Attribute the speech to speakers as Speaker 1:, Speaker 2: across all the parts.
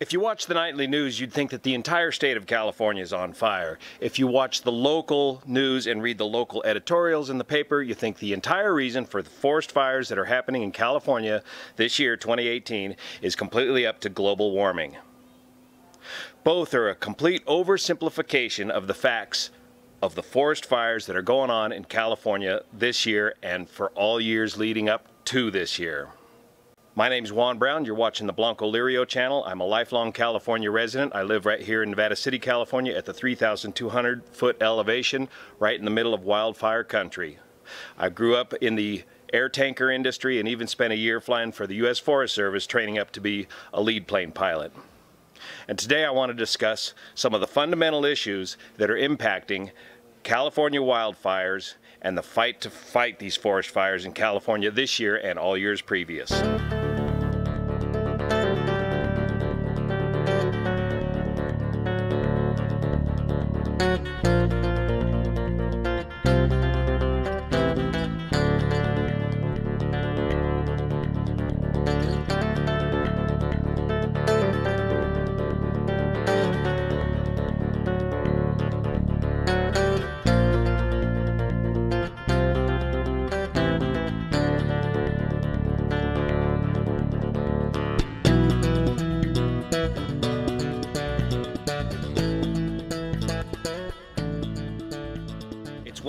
Speaker 1: If you watch the nightly news, you'd think that the entire state of California is on fire. If you watch the local news and read the local editorials in the paper, you think the entire reason for the forest fires that are happening in California this year, 2018, is completely up to global warming. Both are a complete oversimplification of the facts of the forest fires that are going on in California this year and for all years leading up to this year. My name's Juan Browne. You're watching the Blanco Lirio channel. I'm a lifelong California resident. I live right here in Nevada City, California at the 3,200 foot elevation, right in the middle of wildfire country. I grew up in the air tanker industry and even spent a year flying for the U.S. Forest Service training up to be a lead plane pilot. And today I want to discuss some of the fundamental issues that are impacting California wildfires and the fight to fight these forest fires in California this year and all years previous.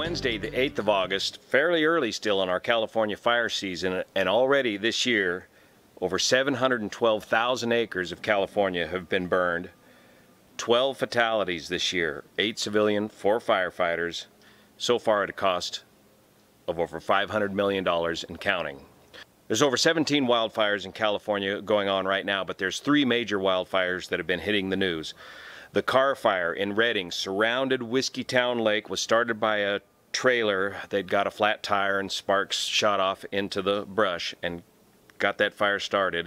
Speaker 1: Wednesday, the 8th of August, fairly early still in our California fire season, and already this year, over 712,000 acres of California have been burned. 12 fatalities this year, 8 civilian, 4 firefighters, so far at a cost of over $500 million and counting. There's over 17 wildfires in California going on right now, but there's three major wildfires that have been hitting the news. The Carr Fire in Redding surrounded Whiskeytown Lake was started by a trailer. They'd got a flat tire and sparks shot off into the brush and got that fire started.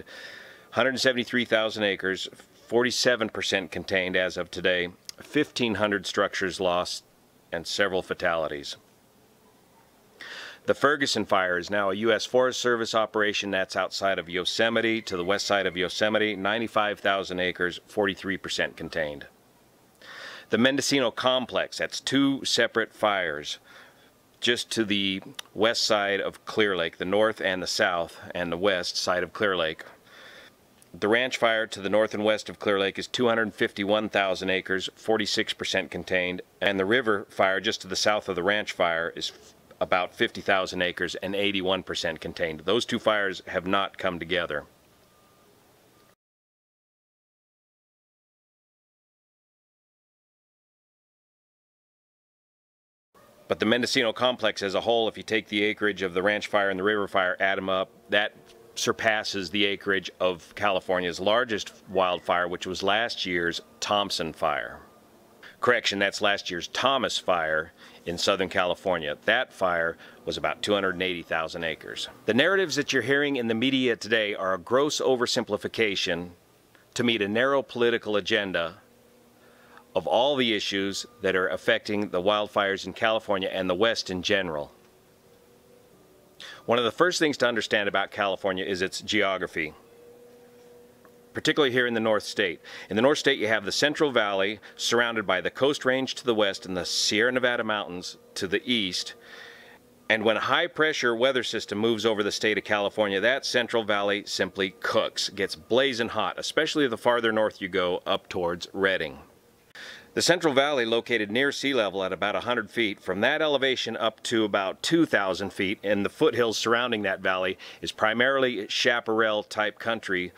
Speaker 1: 173,000 acres, 47% contained as of today, 1,500 structures lost, and several fatalities. The Ferguson Fire is now a U.S. Forest Service operation that's outside of Yosemite to the west side of Yosemite, 95,000 acres, 43% contained. The Mendocino Complex, that's two separate fires just to the west side of Clear Lake, the north and the south and the west side of Clear Lake. The ranch fire to the north and west of Clear Lake is 251,000 acres, 46% contained, and the river fire just to the south of the ranch fire is about 50,000 acres and 81% contained. Those two fires have not come together. But the Mendocino complex as a whole, if you take the acreage of the ranch fire and the river fire, add them up, that surpasses the acreage of California's largest wildfire, which was last year's Thompson fire. Correction, that's last year's Thomas fire in Southern California. That fire was about 280,000 acres. The narratives that you're hearing in the media today are a gross oversimplification to meet a narrow political agenda of all the issues that are affecting the wildfires in California and the West in general. One of the first things to understand about California is its geography particularly here in the North State. In the North State, you have the Central Valley surrounded by the Coast Range to the west and the Sierra Nevada Mountains to the east. And when a high pressure weather system moves over the state of California, that Central Valley simply cooks, gets blazing hot, especially the farther north you go up towards Redding. The Central Valley, located near sea level at about 100 feet, from that elevation up to about 2,000 feet in the foothills surrounding that valley, is primarily chaparral type country.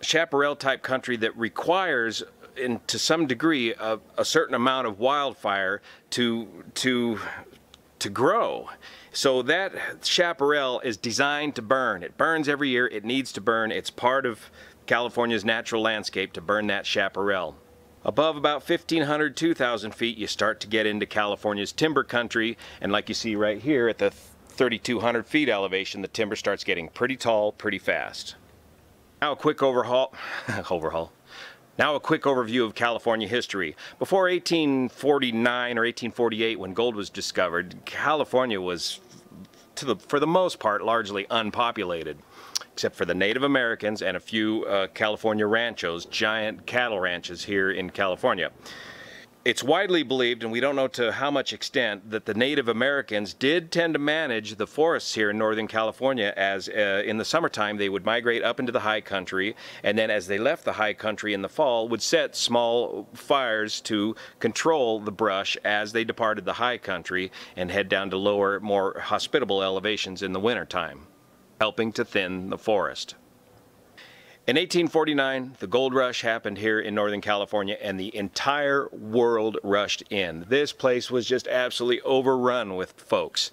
Speaker 1: Chaparral type country that requires in, to some degree a, a, certain amount of wildfire to to to grow. So that chaparral is designed to burn. It burns every year. It needs to burn. It's part of California's natural landscape to burn that chaparral above about 1500 2000 feet you start to get into California's timber country and like you see right here at the 3200 feet elevation the timber starts getting pretty tall pretty fast now a quick overhaul, overhaul. Now a quick overview of California history. Before 1849 or 1848 when gold was discovered, California was to the, for the most part largely unpopulated. Except for the Native Americans and a few uh, California ranchos, giant cattle ranches here in California. It's widely believed, and we don't know to how much extent, that the Native Americans did tend to manage the forests here in Northern California as uh, in the summertime they would migrate up into the high country and then as they left the high country in the fall would set small fires to control the brush as they departed the high country and head down to lower, more hospitable elevations in the wintertime, helping to thin the forest. In 1849, the gold rush happened here in Northern California and the entire world rushed in. This place was just absolutely overrun with folks.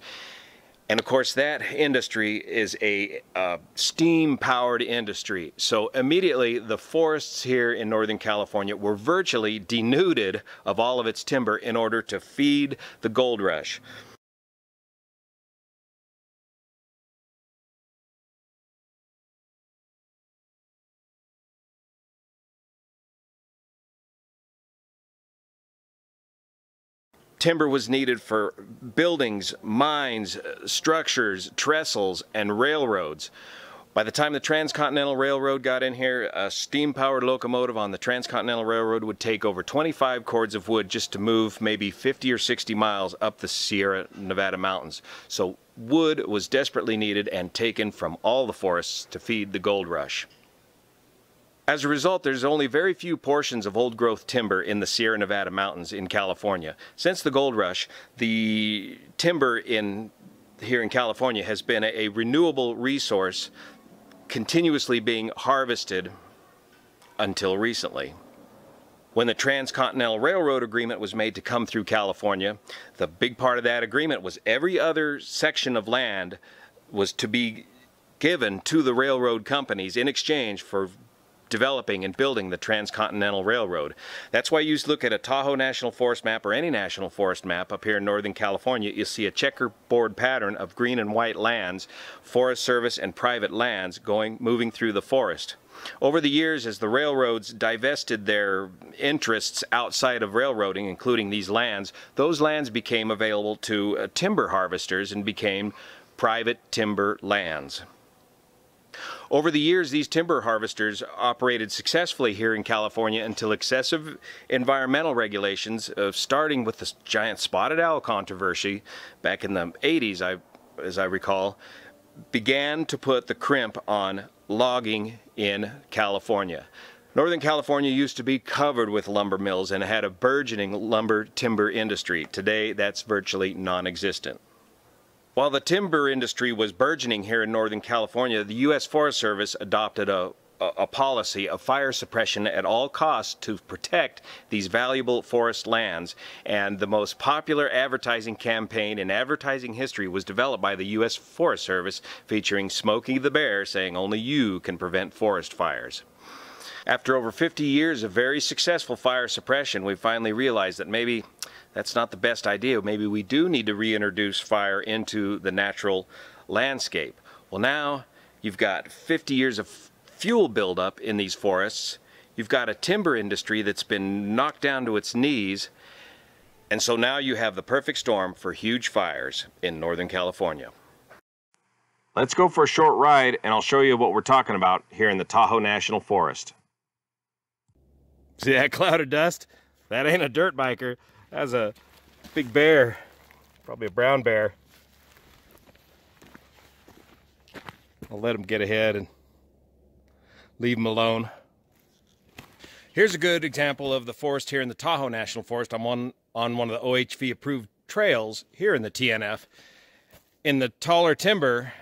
Speaker 1: And of course, that industry is a uh, steam powered industry. So immediately, the forests here in Northern California were virtually denuded of all of its timber in order to feed the gold rush. Timber was needed for buildings, mines, uh, structures, trestles, and railroads. By the time the Transcontinental Railroad got in here, a steam-powered locomotive on the Transcontinental Railroad would take over 25 cords of wood just to move maybe 50 or 60 miles up the Sierra Nevada mountains. So wood was desperately needed and taken from all the forests to feed the gold rush. As a result, there's only very few portions of old growth timber in the Sierra Nevada mountains in California. Since the gold rush, the timber in here in California has been a, a renewable resource continuously being harvested until recently. When the Transcontinental Railroad agreement was made to come through California, the big part of that agreement was every other section of land was to be given to the railroad companies in exchange for developing and building the Transcontinental Railroad. That's why you look at a Tahoe National Forest map or any national forest map up here in Northern California, you see a checkerboard pattern of green and white lands, Forest Service and private lands going moving through the forest. Over the years, as the railroads divested their interests outside of railroading, including these lands, those lands became available to uh, timber harvesters and became private timber lands. Over the years, these timber harvesters operated successfully here in California until excessive environmental regulations, starting with the giant spotted owl controversy back in the 80s, I, as I recall, began to put the crimp on logging in California. Northern California used to be covered with lumber mills and had a burgeoning lumber timber industry. Today, that's virtually non-existent. While the timber industry was burgeoning here in Northern California, the U.S. Forest Service adopted a, a, policy of fire suppression at all costs to protect these valuable forest lands. And the most popular advertising campaign in advertising history was developed by the U.S. Forest Service featuring Smokey the Bear saying only you can prevent forest fires. After over 50 years of very successful fire suppression, we finally realized that maybe that's not the best idea. Maybe we do need to reintroduce fire into the natural landscape. Well now, you've got 50 years of fuel buildup in these forests. You've got a timber industry that's been knocked down to its knees. And so now you have the perfect storm for huge fires in Northern California. Let's go for a short ride and I'll show you what we're talking about here in the Tahoe National Forest.
Speaker 2: See that cloud of dust? That ain't a dirt biker. That's a big bear. Probably a brown bear. I'll let him get ahead and leave him alone. Here's a good example of the forest here in the Tahoe National Forest. I'm on, on one of the OHV approved trails here in the TNF. In the taller timber,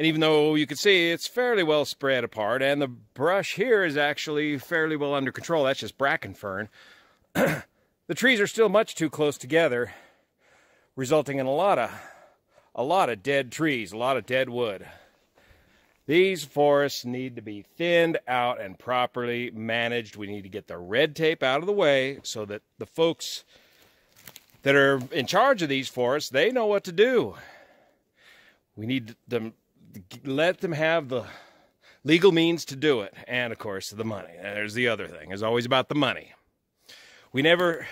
Speaker 2: and even though you can see it's fairly well spread apart, and the brush here is actually fairly well under control, that's just bracken fern, the trees are still much too close together, resulting in a lot of a lot of dead trees, a lot of dead wood. These forests need to be thinned out and properly managed. We need to get the red tape out of the way so that the folks that are in charge of these forests, they know what to do. We need them let them have the legal means to do it. And of course, the money. There's the other thing. It's always about the money. We never,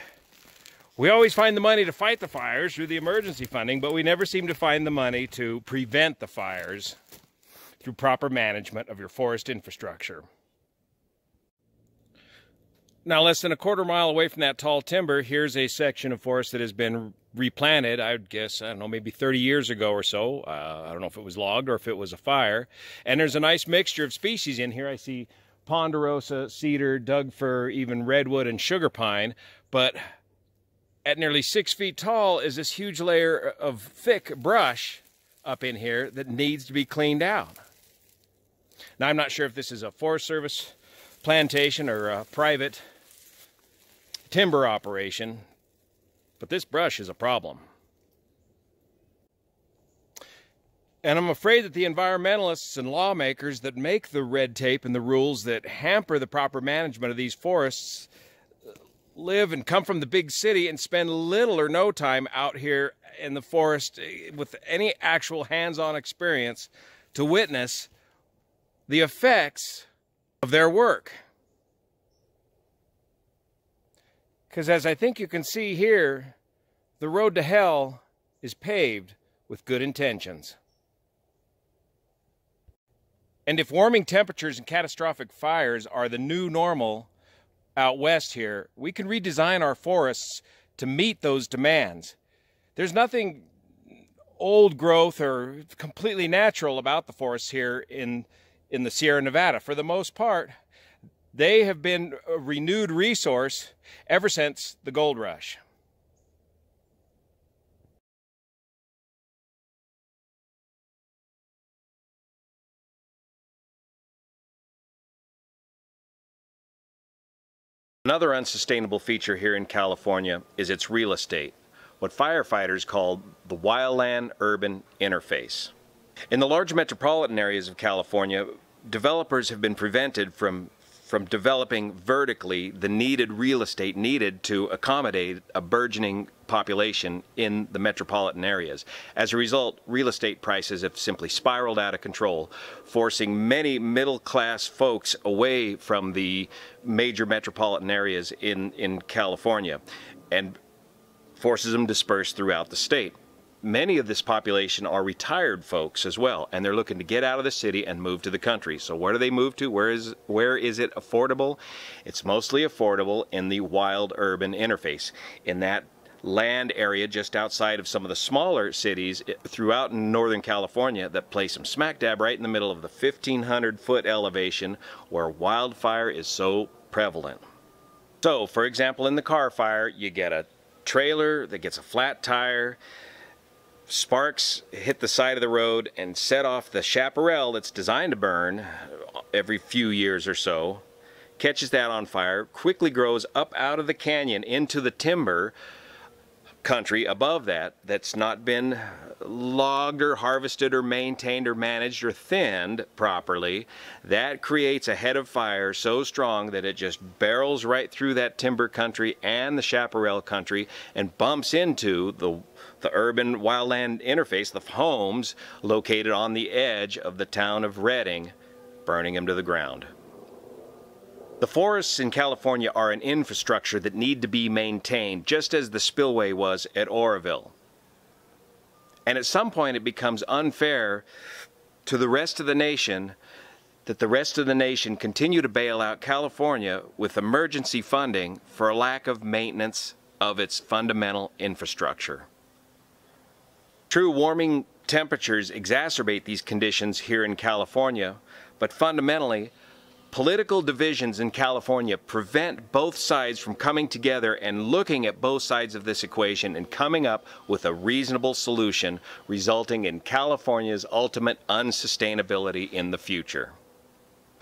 Speaker 2: we always find the money to fight the fires through the emergency funding, but we never seem to find the money to prevent the fires through proper management of your forest infrastructure. Now, less than a quarter mile away from that tall timber, here's a section of forest that has been replanted, I would guess, I don't know, maybe 30 years ago or so. Uh, I don't know if it was logged or if it was a fire. And there's a nice mixture of species in here. I see ponderosa, cedar, Doug fir, even redwood and sugar pine. But at nearly six feet tall is this huge layer of thick brush up in here that needs to be cleaned out. Now, I'm not sure if this is a Forest Service plantation or a private timber operation, but this brush is a problem. And I'm afraid that the environmentalists and lawmakers that make the red tape and the rules that hamper the proper management of these forests uh, live and come from the big city and spend little or no time out here in the forest uh, with any actual hands on experience to witness the effects of their work. Because as I think you can see here, the road to hell is paved with good intentions. And if warming temperatures and catastrophic fires are the new normal out west here, we can redesign our forests to meet those demands. There's nothing old growth or completely natural about the forests here in in the Sierra Nevada. For the most part, they have been a renewed resource ever since the gold rush.
Speaker 1: Another unsustainable feature here in California is its real estate, what firefighters call the wildland-urban interface. In the large metropolitan areas of California, developers have been prevented from from developing vertically the needed real estate needed to accommodate a burgeoning population in the metropolitan areas. As a result, real estate prices have simply spiraled out of control, forcing many middle class folks away from the major metropolitan areas in, in California and forces them dispersed throughout the state many of this population are retired folks as well, and they're looking to get out of the city and move to the country. So where do they move to? Where is where is it affordable? It's mostly affordable in the wild urban interface. In that land area just outside of some of the smaller cities eh, throughout Northern California that place them smack dab right in the middle of the 1500 foot elevation where wildfire is so prevalent. So, for example, in the Carr fire, you get a trailer that gets a flat tire, sparks hit the side of the road and set off the chaparral that's designed to burn every few years or so, catches that on fire, quickly grows up out of the canyon into the timber country above that that's not been logged or harvested or maintained or managed or thinned properly, that creates a head of fire so strong that it just barrels right through that timber country and the chaparral country and bumps into the the urban wildland interface, the homes located on the edge of the town of Redding, burning them to the ground. The forests in California are an infrastructure that need to be maintained, just as the spillway was at Oroville. And at some point it becomes unfair to the rest of the nation that the rest of the nation continue to bail out California with emergency funding for a lack of maintenance of its fundamental infrastructure. True, warming temperatures exacerbate these conditions here in California, but fundamentally, political divisions in California prevent both sides from coming together and looking at both sides of this equation and coming up with a reasonable solution, resulting in California's ultimate unsustainability in the future.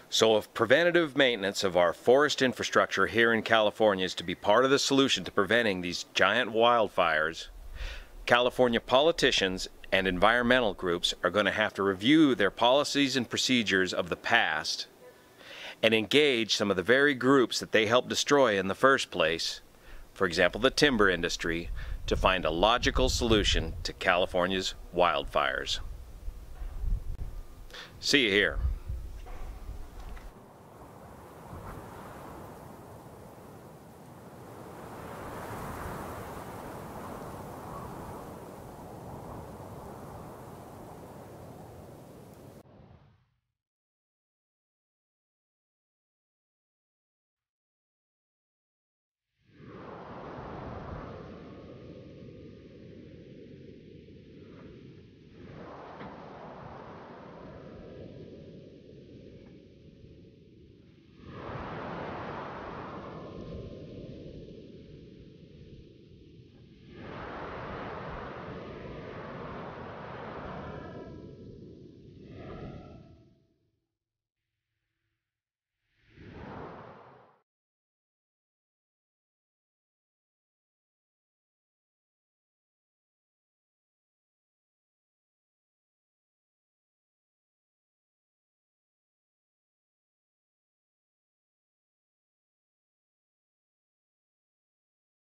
Speaker 1: So if preventative maintenance of our forest infrastructure here in California is to be part of the solution to preventing these giant wildfires, California politicians and environmental groups are going to have to review their policies and procedures of the past and engage some of the very groups that they helped destroy in the first place, for example, the timber industry, to find a logical solution to California's wildfires. See you here.